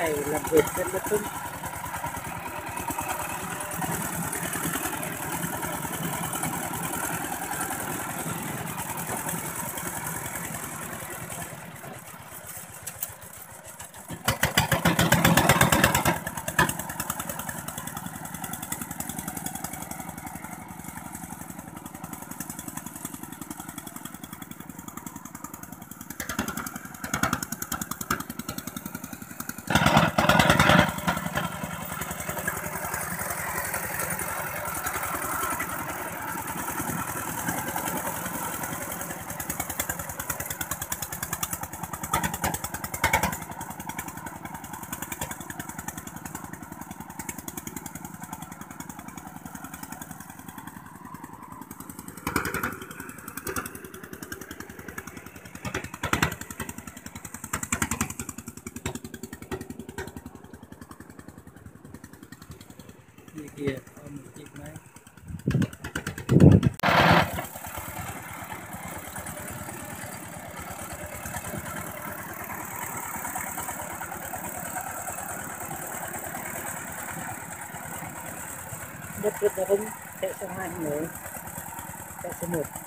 ngày làm việc trên đất nước kia. Kia có một chiếc máy. Đất rất là vững sẽ số hai người sẽ số một.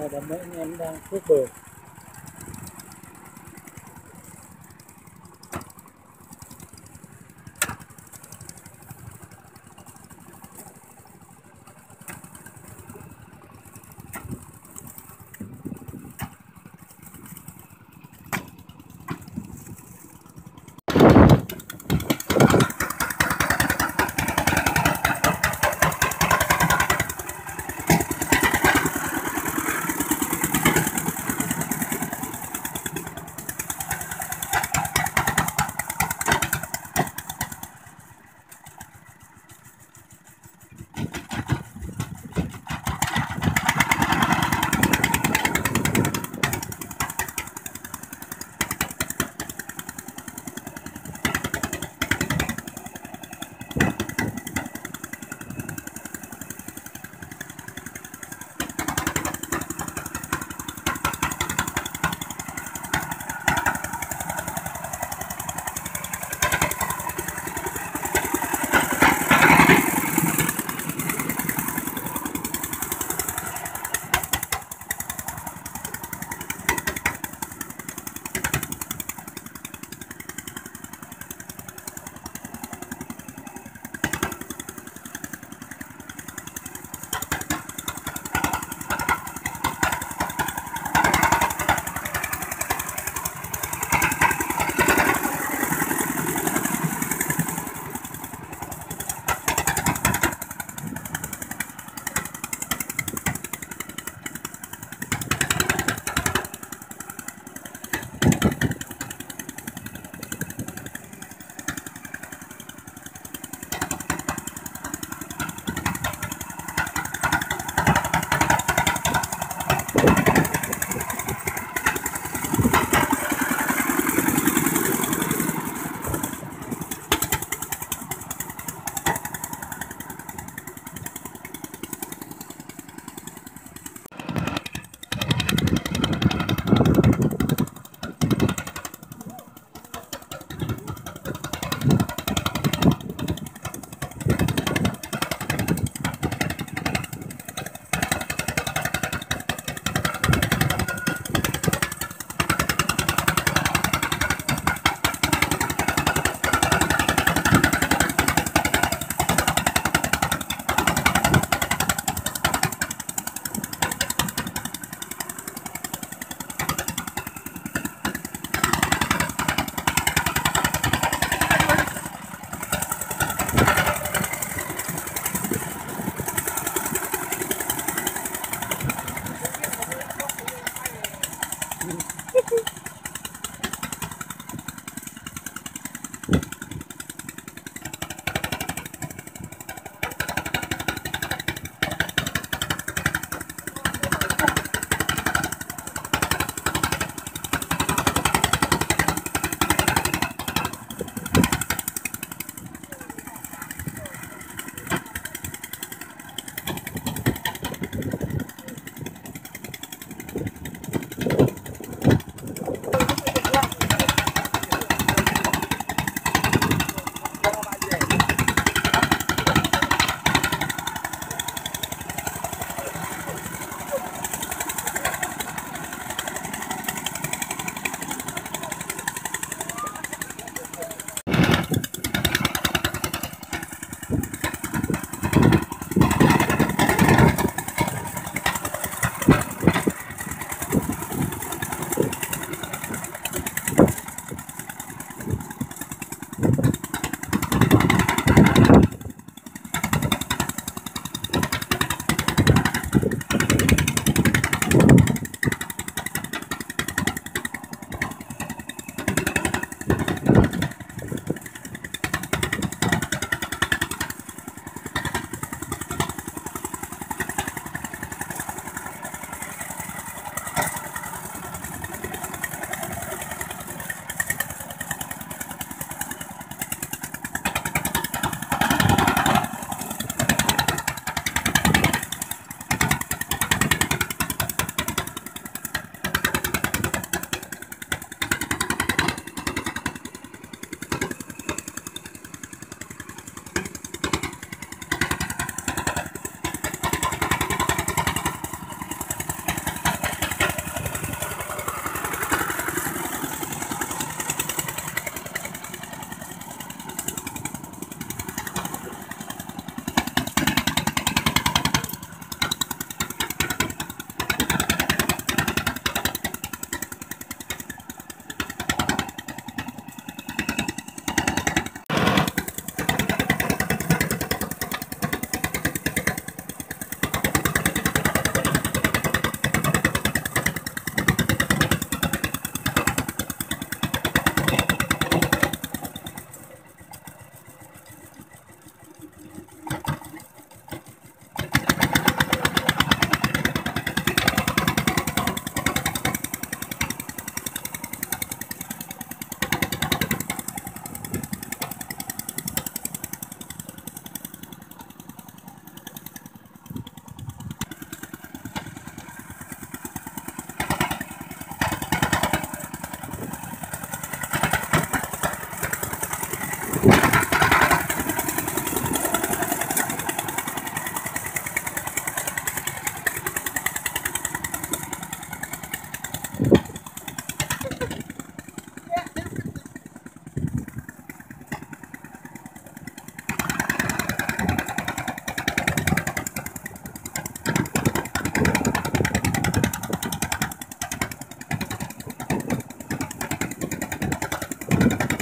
Hôm nay là anh em đang phước bờ.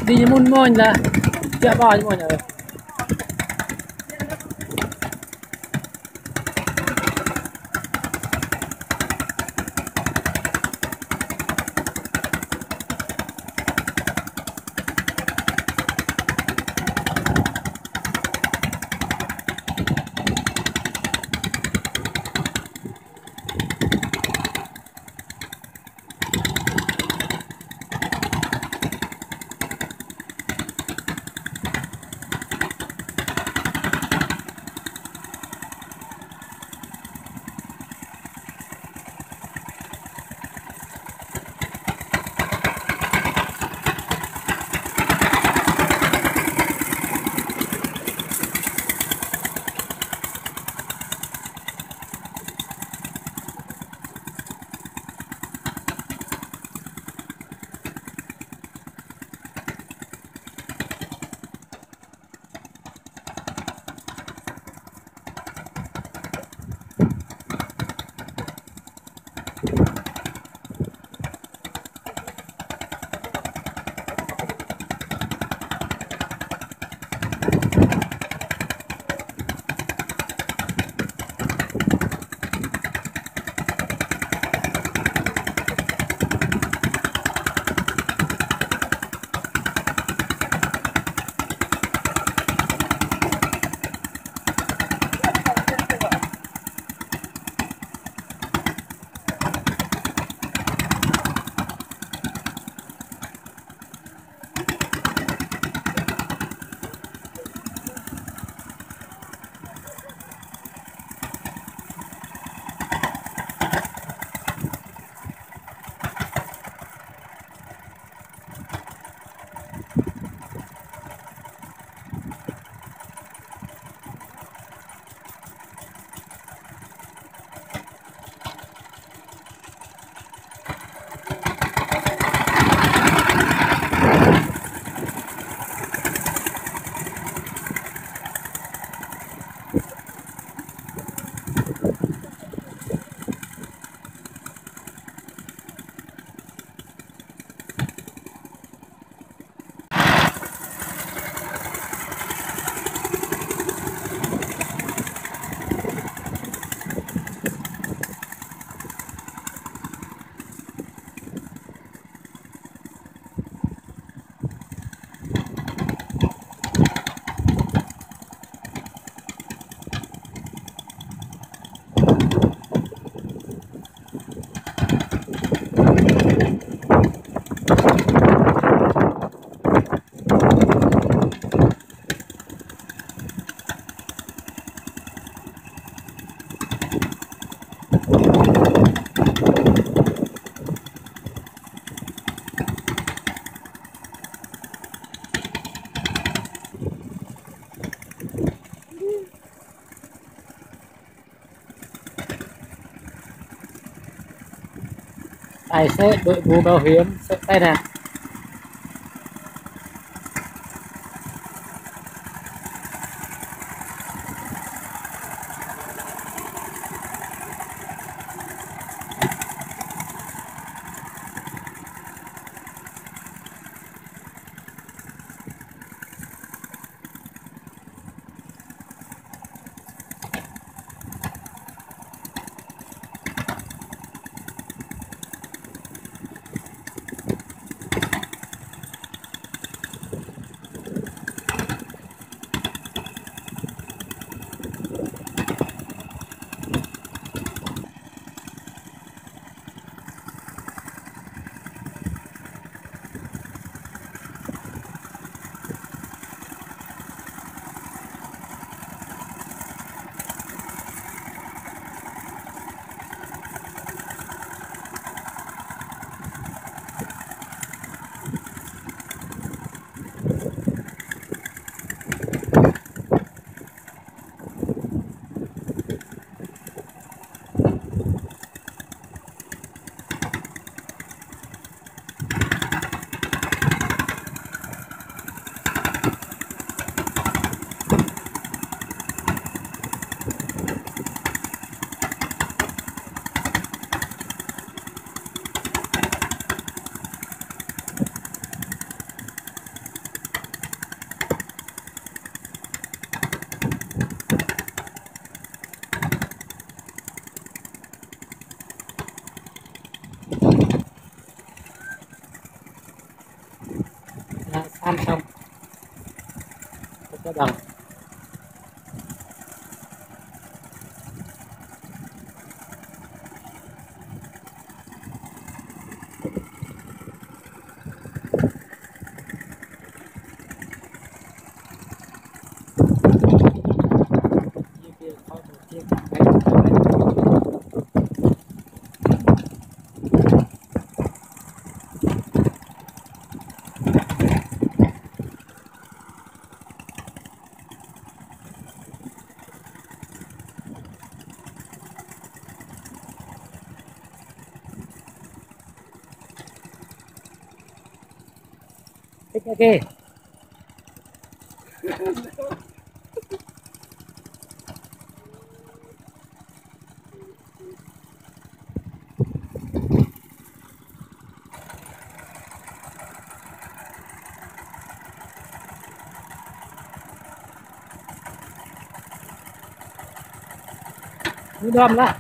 Di mun moin là chợ bò chứ moin rồi tài xế đội mũ bảo hiểm sợ tai nạn. Obrigado. Thích cái kia. Nó đom lại